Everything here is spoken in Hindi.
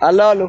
hello hello